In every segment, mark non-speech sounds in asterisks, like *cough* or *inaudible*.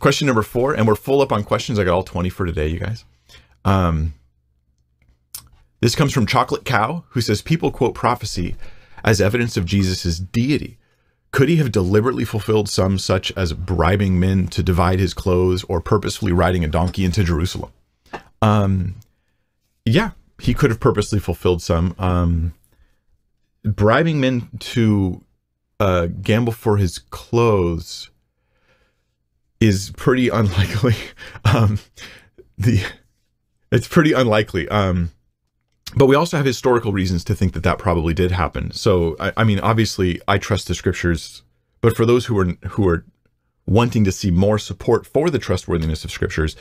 question number four, and we're full up on questions. I got all 20 for today, you guys. Um, this comes from Chocolate Cow, who says people quote prophecy as evidence of Jesus' deity. Could he have deliberately fulfilled some such as bribing men to divide his clothes or purposefully riding a donkey into Jerusalem? Um, yeah, he could have purposely fulfilled some. Um, bribing men to uh, gamble for his clothes is pretty unlikely. *laughs* Um, the it's pretty unlikely. Um, but we also have historical reasons to think that that probably did happen. So, I, I, mean, obviously, I trust the scriptures, but for those who are who are wanting to see more support for the trustworthiness of scriptures,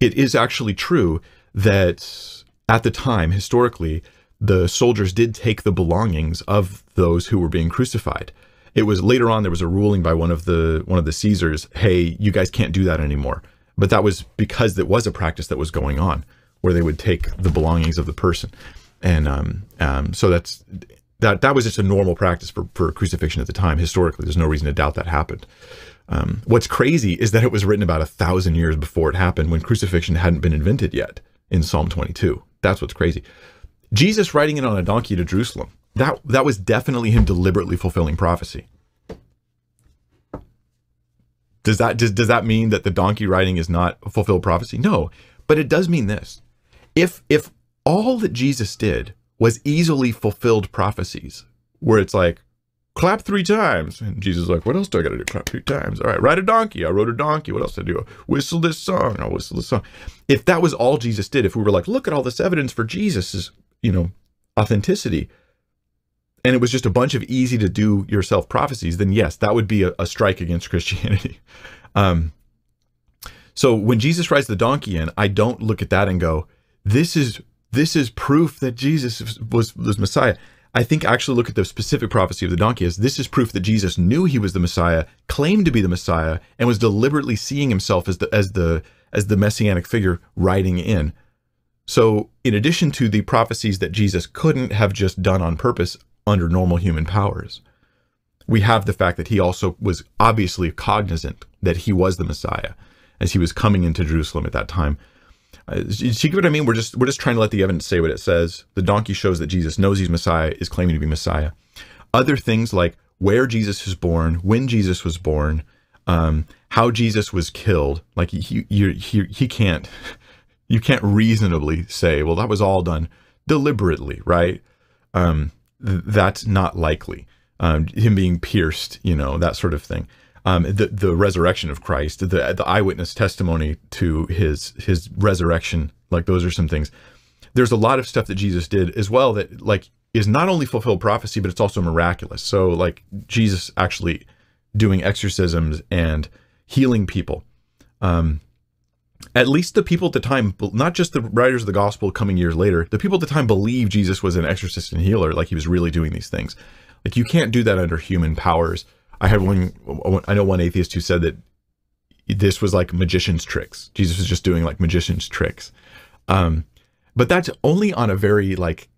it is actually true that at the time, historically, the soldiers did take the belongings of those who were being crucified. It was later on there was a ruling by one of the one of the Caesars, "Hey, you guys can't do that anymore." But that was because it was a practice that was going on where they would take the belongings of the person. And um, um, so that's that that was just a normal practice for, for crucifixion at the time. Historically, there's no reason to doubt that happened. Um, what's crazy is that it was written about a thousand years before it happened, when crucifixion hadn't been invented yet in Psalm 22. That's what's crazy. Jesus riding in on a donkey to Jerusalem. That that was definitely him deliberately fulfilling prophecy. Does that does, does that mean that the donkey riding is not fulfilled prophecy? No, but it does mean this if if all that Jesus did was easily fulfilled prophecies, where it's like, clap three times. And Jesus is like, what else do I got to do? Clap three times. All right, ride a donkey. I rode a donkey. What else did I do? Whistle this song. I'll whistle this song. If that was all Jesus did, if we were like, look at all this evidence for Jesus's, you know, authenticity, and it was just a bunch of easy to do yourself prophecies, then yes, that would be a, a strike against *laughs* Christianity. Um, so when Jesus rides the donkey in, I don't look at that and go, this is this is proof that Jesus was was Messiah. I think actually look at the specific prophecy of the donkey as this is proof that Jesus knew he was the Messiah, claimed to be the Messiah, and was deliberately seeing himself as the as the as the messianic figure riding in. So, in addition to the prophecies that Jesus couldn't have just done on purpose under normal human powers, we have the fact that he also was obviously cognizant that he was the Messiah as he was coming into Jerusalem at that time uh, you get what I mean? We're just we're just trying to let the evidence say what it says. The donkey shows that Jesus knows he's Messiah, is claiming to be Messiah. Other things like where Jesus was born, when Jesus was born, um, how Jesus was killed. Like he, he, he, he can't, *laughs* you can't reasonably say, well, that was all done deliberately, right? Um, th- that's not likely. Um, him being pierced, you know, that sort of thing um, the the resurrection of Christ, the the eyewitness testimony to his his resurrection, like those are some things. There's a lot of stuff that Jesus did as well that like is not only fulfilled prophecy, but it's also miraculous. So like Jesus actually doing exorcisms and healing people. Um, at least the people at the time, not just the writers of the gospel coming years later, the people at the time believed Jesus was an exorcist and healer, like he was really doing these things. Like you can't do that under human powers I had one, I know one atheist who said that this was like magician's tricks. Jesus was just doing like magician's tricks. Um, but that's only on a very like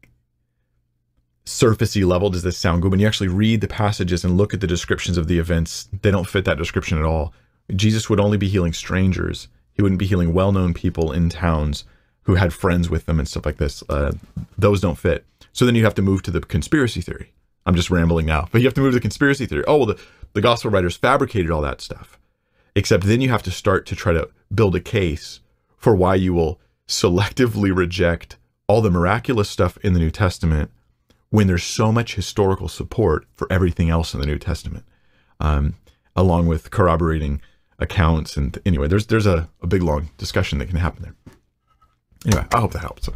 surfacey level does this sound good. When you actually read the passages and look at the descriptions of the events, they don't fit that description at all. Jesus would only be healing strangers. He wouldn't be healing well-known people in towns who had friends with them and stuff like this. Uh, those don't fit. So then you have to move to the conspiracy theory. I'm just rambling now, *laughs* but you have to move to the conspiracy theory. Oh, well, the, the gospel writers fabricated all that stuff. Except then you have to start to try to build a case for why you will selectively reject all the miraculous stuff in the New Testament when there's so much historical support for everything else in the New Testament, um, along with corroborating accounts. And anyway, there's there's a, a big long discussion that can happen there. Anyway, I hope that helps.